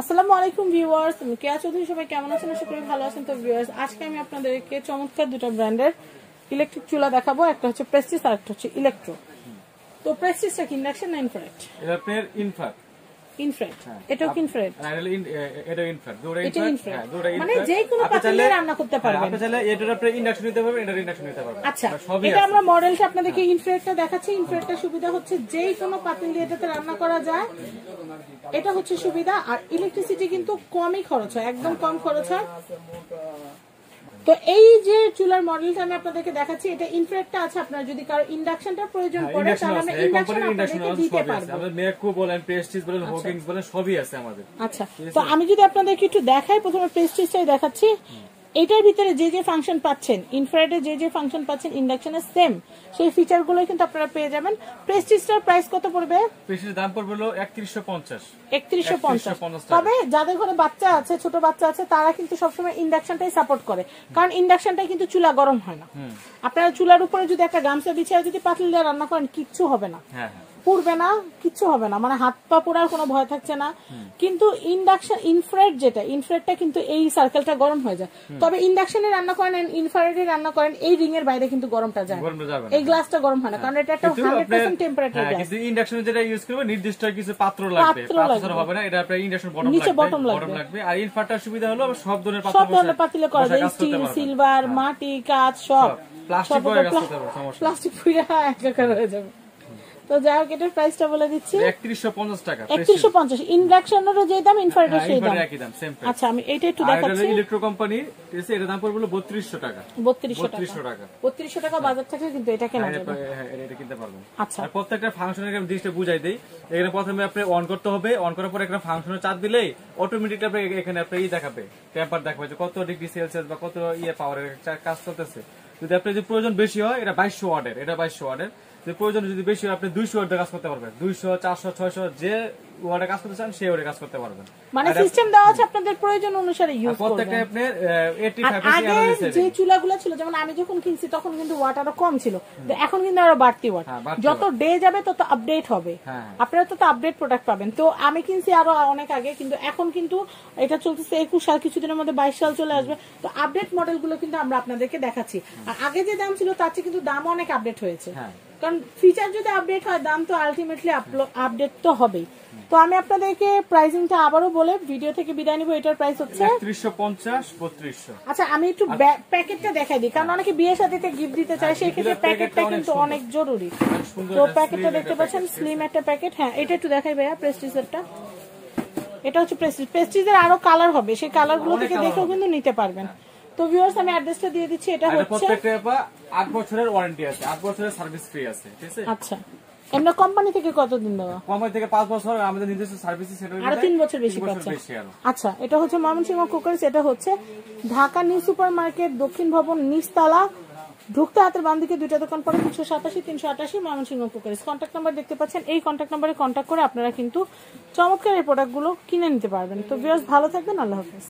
আসসালামু আলাইকুম ভিউয়ার্স, আমি কেয়া চৌধুরী, সবাই কেমন আছেন? আশা করি ভালো আছেন। তো ভিউয়ার্স, আজকে আমি আপনাদেরকে চমৎকার দুটো ব্র্যান্ডের ইলেকট্রিক চুলা দেখাবো। একটা হচ্ছে প্রেস্টিস আর একটা হচ্ছে ইলেকট্রো তো প্রেস্টিজটা কি? ইন্ডাকশন না ইনফ্রারেড এটা আপনার ইনফ্রাট ইনফ্রারেড এটাও কি ইনফ্রারেড এটা দুটো infrared। হ্যাঁ মানে। যে কোনো পাতিলে রান্না করতে হ্যাঁ, পারবেন। আপনি চাইলে এটার আপনি ইন্ডাকশন নিতে পারবেন এটার ইন্ডাকশন নিতে পারবেন। আচ্ছা এটা আমরা মডেলটা আপনাদেরকে ইনফ্রারেডটা দেখাচ্ছি। ইনফ্রারেডটা সুবিধা হচ্ছে যেই কোনো পাতিল দিয়ে এটাতে রান্না করা যায়। এটা হচ্ছে সুবিধা। আর ইলেকট্রিসিটি কিন্তু কমই খরচ হয় একদম কম খরচ হয়। তো এই যে চুলার মডেলটা আমি আপনাদেরকে দেখাচ্ছি এটা ইনফ্রাক্টটা আছে আপনার যদি কারও ইন্ডাকশনটা প্রয়োজন হ্যাঁ, পড়ে তাহলে আমরা ইন্ডাকশন আপনাদেরকে দিতে পারব। আমাদের মেকো বলেন প্রেস্টিজ বলেন হোকিংস বলেন সবই আছে আমাদের। আচ্ছা। তো আমি যদি আপনাদেরকে একটু দেখাই প্রথমে প্রেস্টিজটাই দেখাচ্ছি। এটার ভিতরে যে যে ফাংশন পাচ্ছেন ইনফ্রারেডে যে যে ফাংশন পাচ্ছেন ইন্ডাকশনের সেম সেই ফিচারগুলো কিন্তু আপনারা পেয়ে যাবেন। প্রেস্টিজটার প্রাইস কত পড়বে? প্রেস্টিজের দাম পড়বে হলো একত্রিশশো পঞ্চাশ। একত্রিশশো পঞ্চাশ। 3150 তবে যাদের ঘরে বাচ্চা আছে ছোট বাচ্চা আছে তারা কিন্তু সবসময় ইন্ডাকশনটাই সাপোর্ট করে। কারণ ইন্ডাকশনটাই কিন্তু চুলা গরম হয় না। আপনারা চুলার উপরে যদি একটা গামছা বিছিয়ে যদি পাতিল রান্না করেন কিচ্ছু হবে না। হ্যাঁ হ্যাঁ। পুড়বে না কিচ্ছু হবে না। মানে হাত পা পোড়ার কোনো ভয় থাকছে না। কিন্তু ইন্ডাকশন ইনফ্রারেড যেটা ইনফ্রারেডটা কিন্তু এই সার্কেলটা গরম হয়ে যায়। তবে ইন্ডাকশনে রান্না করেন ইনফ্রারেডে রান্না করেন এই রিং এর বাইরে কিন্তু গরমটা যায়। এই গ্লাসটা গরম হয় না কারণ এটা একটা কিন্তু হান্ড্রেড আপনার পার্সেন্ট টেম্পারেচার হ্যাঁ গ্লাস কিন্তু ইন্ডাকশন যেটা ইউজ করবে নির্দিষ্ট কিছু পাত্র লাগবে। পাত্র হবে না এটা আপনার ইন্ডাকশন বটম নিচে বটম লাগবে। আর ইনফ্রাটার সুবিধা হলো সব ধরনের পাত্র সব ধরনের পাতিলে করা যায়। স্টিল সিলভার মাটি কাঁচ সব। প্লাস্টিক করতে পারবেন, সমস্যা প্লাস্টিক পুড়ে একাকার হয়ে যাবে। তো যাই হোক এটার প্রাইসটা বলে দিচ্ছি। টাকা ইন্ডাকশনেরও যে দাম ইনফ্রারেডের হ্যাঁ, সেই দাম। একই দাম সেম প্রাইস আচ্ছা আমি এইটা একটু আর এটা ইলেকট্রো কোম্পানি ঠিক আছে? দাম পড়বে হলো বত্রিশশো টাকা। বত্রিশশো টাকা। বত্রিশশো টাকা। বত্রিশশো টাকা বাজার থেকে কিন্তু এটা কেনা হ্যাঁ, যাবে। হ্যাঁ, এটা- এটা কিনতে পারবেন। আচ্ছা। আর প্রত্যেকটা ফাংশনের আমি জিনিসটা বুঝাই দিই। এখানে প্রথমে আপনি অন করতে হবে। অন করার পরে একটা ফাংশনের চাপ দিলেই অটোমেটিক আপনি এখানে আপনি ই দেখাবে। টেম্পার দেখাবে যে কত ডিগ্রি সেলসিয়াস বা কত ইয়ে পাওয়ারের কাজ চলতেছে। যদি আপনার যদি প্রয়োজন বেশি হয় এটা বাইশশো ওয়ার্ডের এটা বাইশশো ওয়ার্ডের যদি প্রয়োজন যদি বেশি হয় আপনি দুইশো ওয়ার্ডের কাজ করতে পারবেন। দুইশো চারশো ছয়শো যে ওয়ার্ডে কাজ করতে চান সেই ওয়ার্ডে কাজ করতে পারবেন। মানে সিস্টেম দেওয়া আছে আপনাদের প্রয়োজন অনুসারে ইউজ প্রত্যেকটা আর ফাইভ আগে যে চুলাগুলো ছিল যেমন আমি যখন কিনছি তখন কিন্তু ওয়াট আরও কম ছিল। তো এখন কিন্তু আরও বাড়তি ওয়াট হ্যাঁ, যত ডে যাবে তত আপডেট হবে। হ্যাঁ। আপনারা তত আপডেট প্রোডাক্ট পাবেন। তো আমি কিনছি আরও অনেক আগে কিন্তু এখন কিন্তু এটা চলতেছে একুশ সাল কিছুদিনের মধ্যে বাইশ সাল চলে আসবে। তো আপডেট মডেলগুলো কিন্তু আমরা আপনাদেরকে দেখাচ্ছি। আর আগে যে দাম ছিল তার চেয়ে কিন্তু দামও অনেক আপডেট হয়েছে। হ্যাঁ। কারণ ফিচার যদি আপডেট হয় দাম তো আলটিমেটলি আপডেট তো হবেই। তো আমি আপনাদেরকে প্রাইসিংটা আবারও বলে ভিডিও থেকে বিদায় নিবো এটার প্রাইস হচ্ছে একত্রিশশো পঞ্চাশ বত্রিশশো। আচ্ছা আমি একটু প্যাকেটটা দেখাই দিই কারণ অনেকে বিয়ের সাথে গিফট দিতে চায় সেই ক্ষেত্রে প্যাকেটটা কিন্তু অনেক জরুরি। তো প্যাকেটটা দেখতে পাচ্ছেন স্লিম একটা প্যাকেট হ্যাঁ এটা একটু দেখাই ভাইয়া প্রেস্টিজেরটা এটা হচ্ছে প্রেস্টিজ প্রেস্টিজের আরও কালার হবে সেই কালারগুলো থেকে দেখেও কিন্তু নিতে পারবেন। তো ভিউয়ার্স আমি অ্যাড্রেসটা দিয়ে দিচ্ছি এটা হচ্ছে প্রত্যেকটা আপা আট বছরের ওয়ারেন্টি আছে আট বছরের সার্ভিস ফ্রি আছে ঠিক আছে? আচ্ছা। এমনি কোম্পানি থেকে কতদিন দেওয়া? কোম্পানি থেকে পাঁচ বছর আমাদের নিজস্ব সার্ভিস সেটা আরও তিন বছর বেশি পাচ্ছে। আচ্ছা এটা হচ্ছে ময়মনসিংহ কুকার্স এটা হচ্ছে ঢাকা নিউ সুপার মার্কেট দক্ষিণ ভবন নিচতলা। ঢুকতে হাতের বাম দিকে দুইটা দোকান পড়ে তিনশো সাতাশি তিনশো আটাশি ময়মনসিংহ কুকার্স কন্ট্যাক্ট নাম্বার দেখতে পাচ্ছেন এই কন্ট্যাক্ট নাম্বারে কন্ট্যাক্ট করে আপনারা কিন্তু চমৎকার এই প্রোডাক্টগুলো কিনে নিতে পারবেন। তো বিয়ার্স ভালো থাকবেন আল্লাহ হাফেজ।